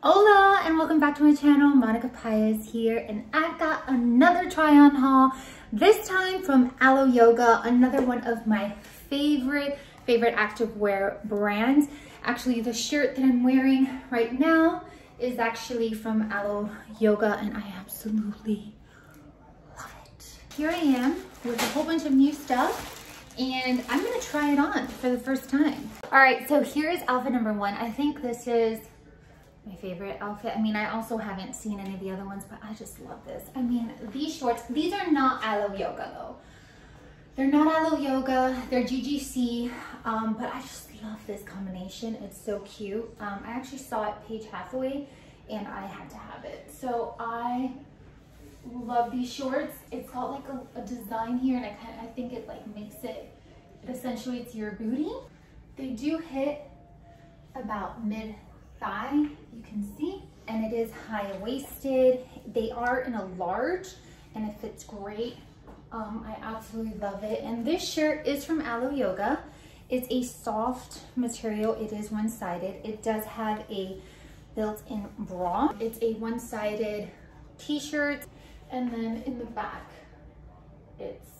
Hola and welcome back to my channel. Monika Paez here and I've got another try on haul. This time from Alo Yoga, another one of my favorite, favorite activewear brands. Actually, the shirt that I'm wearing right now is actually from Alo Yoga and I absolutely love it. Here I am with a whole bunch of new stuff and I'm gonna try it on for the first time. All right, so here is outfit number one. I think this is my favorite outfit. I mean, I also haven't seen any of the other ones, but I just love this. I mean, these shorts, these are not Alo Yoga though. They're not Alo Yoga, they're GGC, um, but I just love this combination. It's so cute. Um, I actually saw it Paige Hathaway and I had to have it. So I love these shorts. It's got like a, a design here and I, kind of, I think it like makes it, it accentuates your booty. They do hit about mid thigh, you can see, and it is high-waisted. They are in a large and it fits great. Um, I absolutely love it. And this shirt is from Alo Yoga. It's a soft material. It is one-sided. It does have a built-in bra. It's a one-sided t-shirt. And then in the back, it's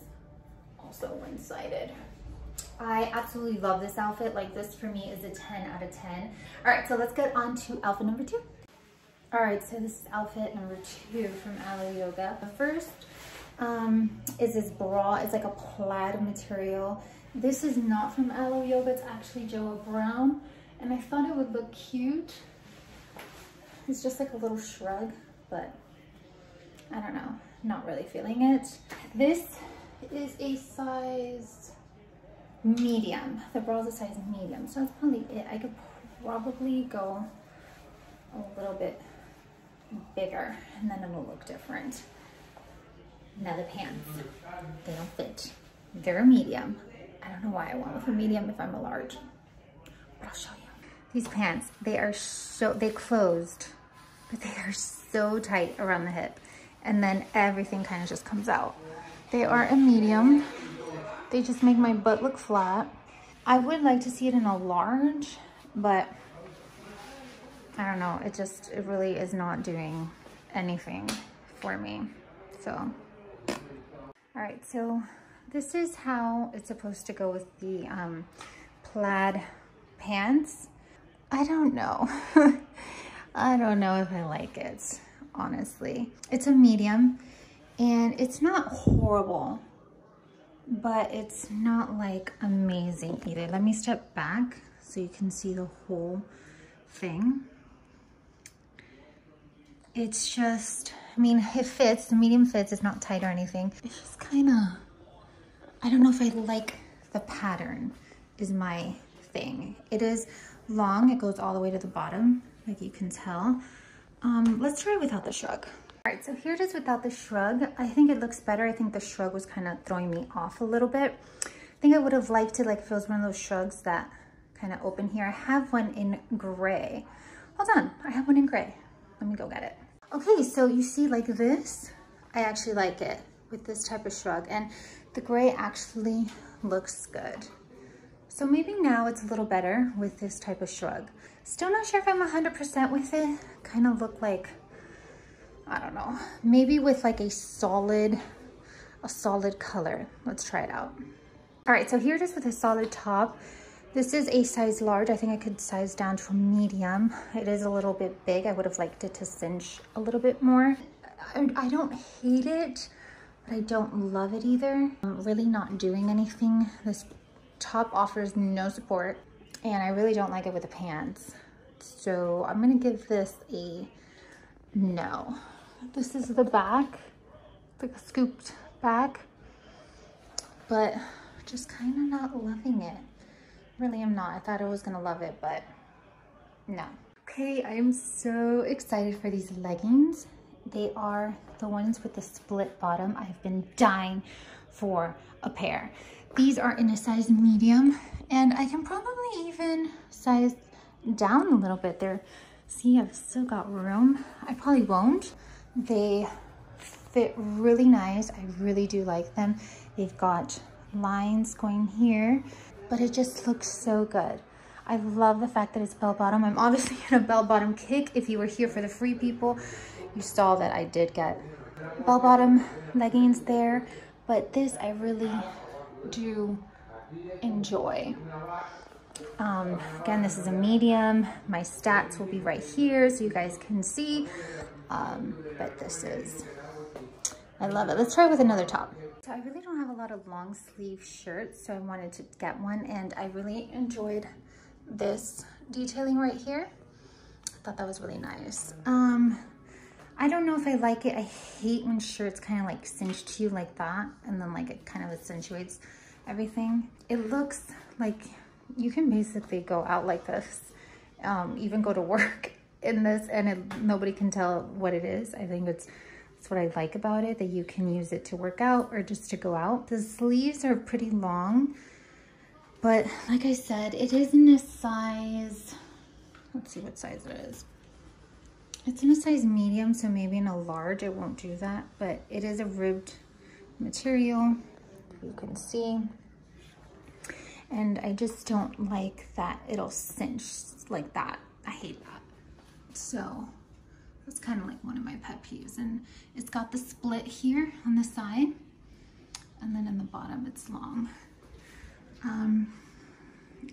also one-sided. I absolutely love this outfit. Like this for me is a 10 out of 10. All right, so let's get on to outfit number two. All right, so this is outfit number two from Alo Yoga. The first um, is this bra. It's like a plaid material. This is not from Alo Yoga. It's actually Joah Brown. And I thought it would look cute. It's just like a little shrug, but I don't know. Not really feeling it. This is a size medium. The bra is a size medium, so that's probably it. I could probably go a little bit bigger and then it'll look different. Now the pants, they don't fit. They're a medium. I don't know why I went with a medium if I'm a large, but I'll show you. These pants, they are so, they closed, but they are so tight around the hip. And then everything kind of just comes out. They are a medium. They just make my butt look flat. I would like to see it in a large, but I don't know. It just, it really is not doing anything for me. So, all right. So this is how it's supposed to go with the um, plaid pants. I don't know. I don't know if I like it, honestly. It's a medium and it's not horrible but it's not like amazing either. Let me step back so you can see the whole thing. It's just, I mean, it fits, the medium fits, it's not tight or anything. It's just kind of, I don't know if I like the pattern is my thing. It is long, it goes all the way to the bottom, like you can tell. Um, let's try without the shrug. Right, so here it is without the shrug. I think it looks better. I think the shrug was kind of throwing me off a little bit. I think I would have liked it like if it was one of those shrugs that kind of open here. I have one in gray. Hold on, I have one in gray. Let me go get it. Okay, so you see like this, I actually like it with this type of shrug and the gray actually looks good. So maybe now it's a little better with this type of shrug. Still not sure if I'm 100% with it. Kind of look like I don't know, maybe with like a solid, a solid color. Let's try it out. All right, so here it is with a solid top. This is a size large. I think I could size down to a medium. It is a little bit big. I would have liked it to cinch a little bit more. I, I don't hate it, but I don't love it either. I'm really not doing anything. This top offers no support and I really don't like it with the pants. So I'm gonna give this a no. This is the back, like a scooped back, but just kind of not loving it. Really am not. I thought I was gonna love it, but no. Okay, I am so excited for these leggings. They are the ones with the split bottom. I've been dying for a pair. These are in a size medium and I can probably even size down a little bit. They're, see, I've still got room. I probably won't, they fit really nice. I really do like them. They've got lines going here, but it just looks so good. I love the fact that it's bell bottom. I'm obviously in a bell bottom kick. If you were here for the free people, you saw that I did get bell bottom leggings there. But this I really do enjoy. Um, again, this is a medium. My stats will be right here so you guys can see. Um, but this is, I love it. Let's try it with another top. So I really don't have a lot of long sleeve shirts, so I wanted to get one and I really enjoyed this detailing right here. I thought that was really nice. Um, I don't know if I like it. I hate when shirts kind of like cinch to you like that and then like it kind of accentuates everything. It looks like you can basically go out like this, um, even go to work in this and it, nobody can tell what it is. I think it's that's what I like about it, that you can use it to work out or just to go out. The sleeves are pretty long, but like I said, it is in a size, let's see what size it is. It's in a size medium, so maybe in a large it won't do that, but it is a ribbed material, you can see. And I just don't like that it'll cinch like that. I hate that. So that's kind of like one of my pet peeves. And it's got the split here on the side. And then in the bottom, it's long. Um,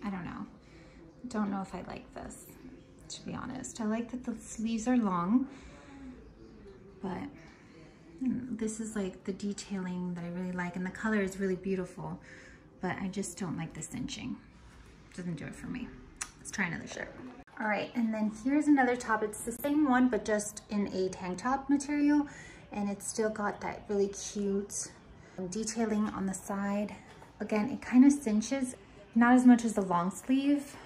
I don't know. Don't know if I like this, to be honest. I like that the sleeves are long, but this is like the detailing that I really like. And the color is really beautiful, but I just don't like the cinching. Doesn't do it for me. Let's try another shirt. All right, and then here's another top. It's the same one, but just in a tank top material. And it's still got that really cute um, detailing on the side. Again, it kind of cinches, not as much as the long sleeve,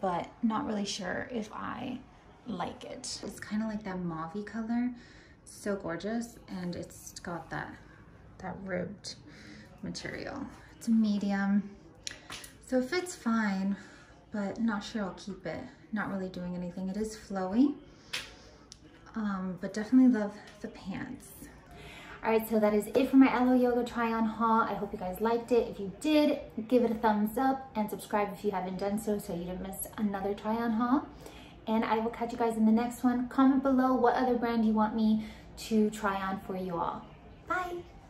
but not really sure if I like it. It's kind of like that mauve color, so gorgeous. And it's got that, that ribbed material. It's medium, so it fits fine but not sure I'll keep it. Not really doing anything. It is flowy, um, but definitely love the pants. All right, so that is it for my Alo Yoga try-on haul. I hope you guys liked it. If you did, give it a thumbs up and subscribe if you haven't done so so you don't miss another try-on haul. And I will catch you guys in the next one. Comment below what other brand you want me to try on for you all.